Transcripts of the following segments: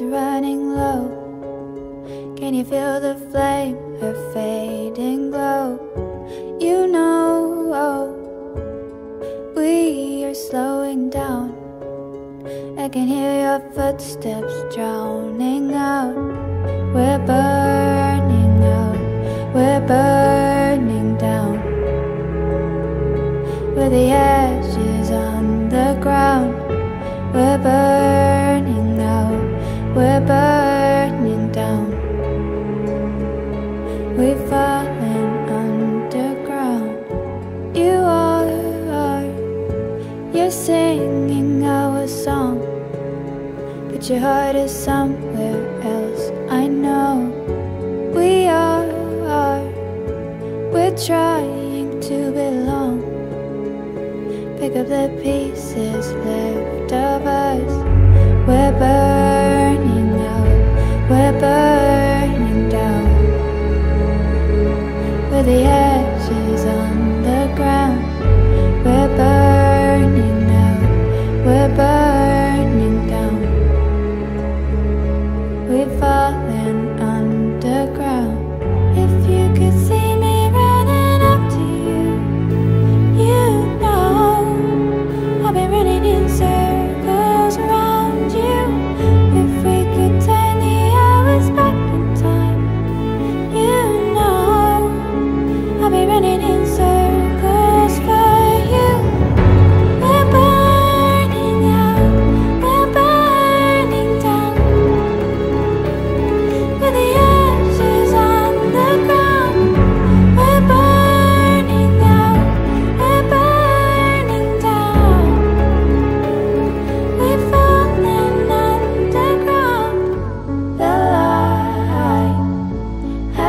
running low. Can you feel the flame, her fading glow? You know oh, we are slowing down. I can hear your footsteps drowning out. We're burning out, we're burning down. With the ashes on the ground. We're burning singing our song But your heart is somewhere else, I know We are, we're trying to belong. Pick up the pieces left of us. We're burning.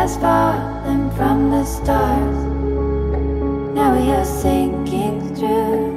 Falling fallen from the stars. Now we are sinking through.